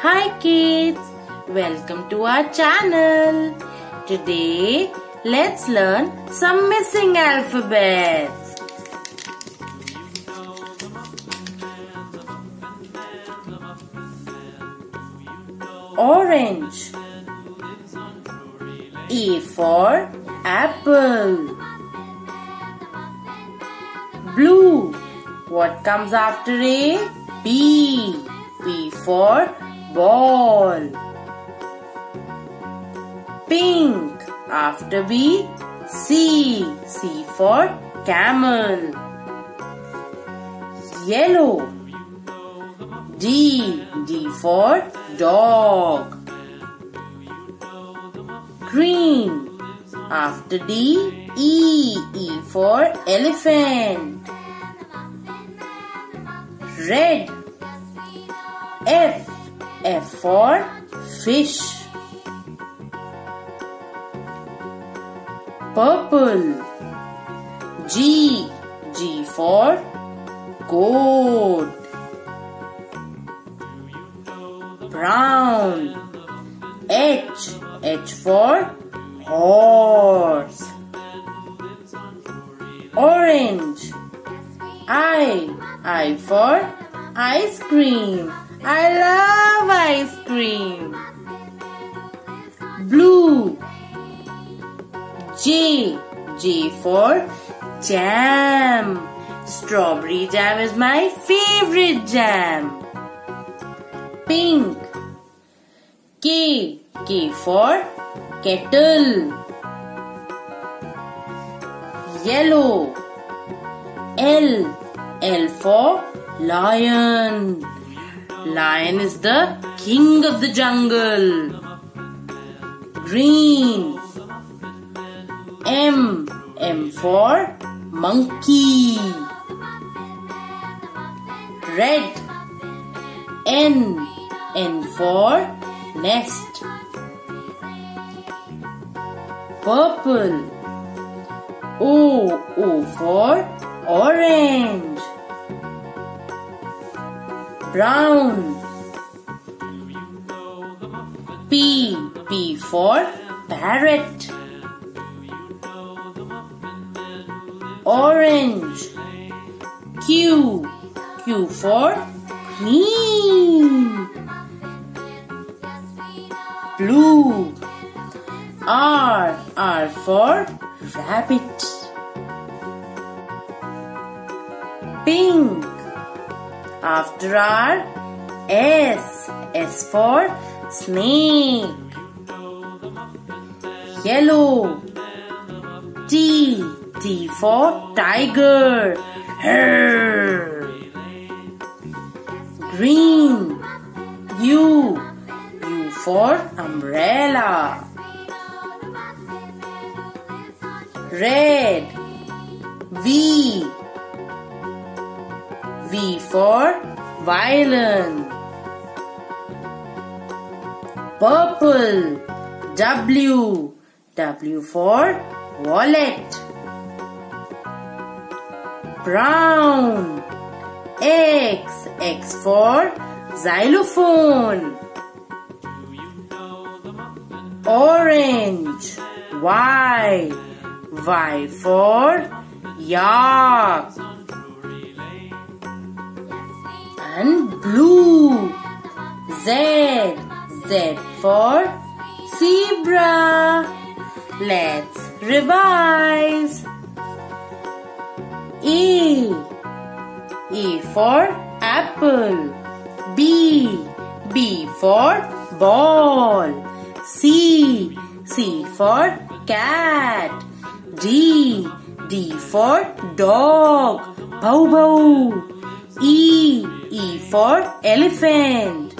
Hi kids, welcome to our channel. Today, let's learn some missing alphabets. Orange E for apple Blue What comes after A? B B for ball. Pink. After B, C. C for camel. Yellow. D. D for dog. Green. After D, E. E for elephant. Red. F. F for fish. Purple. G. G for goat. Brown. H. H for horse. Orange. I. I for ice cream. I love ice cream. Blue. J. J for jam. Strawberry jam is my favorite jam. Pink. K. K for kettle. Yellow. L. L for lion. Lion is the king of the jungle. Green. M. M for monkey. Red. N. N for nest. Purple. O. O for orange brown. P. P for parrot. Orange. Q. Q for queen. Blue. R. R for rabbit. Pink. After R, S. S for snake. Yellow. T. T for tiger. Her. Green. U. U for umbrella. Red. V. V for violin. Purple. W. W for wallet. Brown. X. X for xylophone. Orange. Y. Y for yak. And blue. Z. Z for zebra. Let's revise. E. E for apple. B. B for ball. C. C for cat. D. D for dog. Bow bow. E. E for elephant.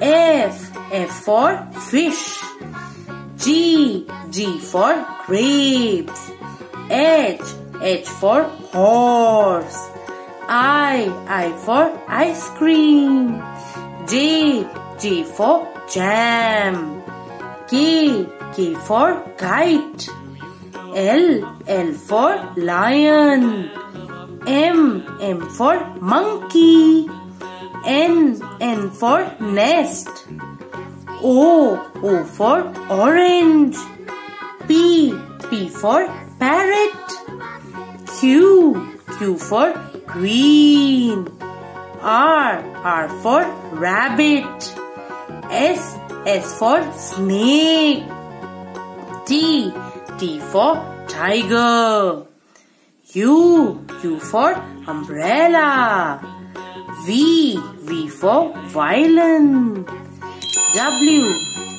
F. F for fish. G. G for grapes. H. H for horse. I. I for ice cream. J. J for jam. K. K for kite. L. L for lion. M. M for monkey. N, N for nest. O, O for orange. P, P for parrot. Q, Q for queen. R, R for rabbit. S, S for snake. T, T for tiger. U, U for umbrella. V, V for violin. W,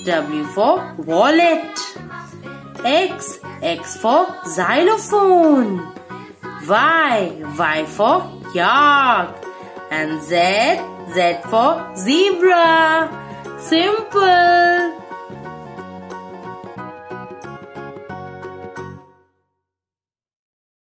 W for wallet. X, X for xylophone. Y, Y for yak. And Z, Z for zebra. Simple.